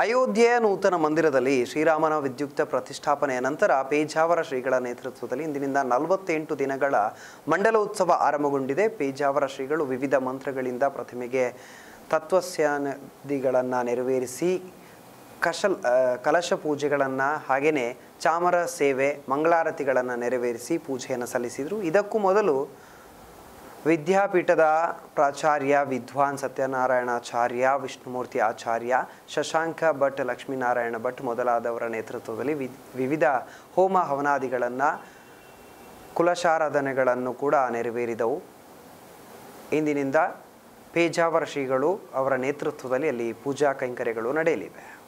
ಅಯೋಧ್ಯೆಯ ನೂತನ ಮಂದಿರದಲ್ಲಿ ಶ್ರೀರಾಮನ ವಿದ್ಯುಕ್ತ ಪ್ರತಿಷ್ಠಾಪನೆಯ ನಂತರ ಪೇಜಾವರ ಶ್ರೀಗಳ ನೇತೃತ್ವದಲ್ಲಿ ಇಂದಿನಿಂದ ನಲವತ್ತೆಂಟು ದಿನಗಳ ಮಂಡಲೋತ್ಸವ ಆರಂಭಗೊಂಡಿದೆ. ಪೇಜಾವರ ಶ್ರೀಗಳು ವಿವಿಧ ಮಂತ್ರಗಳಿಂದ ಪ್ರತಿಮೆಗೆ ತತ್ವಸ್ಯಾನದಿಗಳನ್ನು ನೆರವೇರಿಸಿ ಕಶಲ್ ಕಲಶ ಪೂಜೆಗಳನ್ನು ಹಾಗೆಯೇ ಚಾಮರ ಸೇವೆ, ಮಂಗಳಾರತಿಗಳನ್ನು ನೆರವೇರಿಸಿ ಪೂಜೆಯನ್ನು ಸಲ್ಲಿಸಿದರು. ಇದಕ್ಕೂ ಮೊದಲು ವಿದ್ಯಾಪೀಠದ ಪ್ರಾಚಾರ್ಯ ವಿದ್ವಾನ್ ಸತ್ಯನಾರಾಯಣಾಚಾರ್ಯ, ವಿಷ್ಣುಮೂರ್ತಿ ಆಚಾರ್ಯ, ಶಶಾಂಕ ಭಟ್, ಲಕ್ಷ್ಮೀನಾರಾಯಣ ಭಟ್ ಮೊದಲಾದವರ ನೇತೃತ್ವದಲ್ಲಿ ವಿವಿಧ ಹೋಮ ಹವನಾದಿಗಳನ್ನು ಕುಲಶಾರಾಧನೆಗಳನ್ನು ಕೂಡ ನೆರವೇರಿದವು. ಇಂದಿನಿಂದ ಪೇಜಾವರ ಶ್ರೀಗಳು ಅವರ ನೇತೃತ್ವದಲ್ಲಿ ಅಲ್ಲಿ ಪೂಜಾ ಕೈಂಕರ್ಯಗಳು ನಡೆಯಲಿವೆ.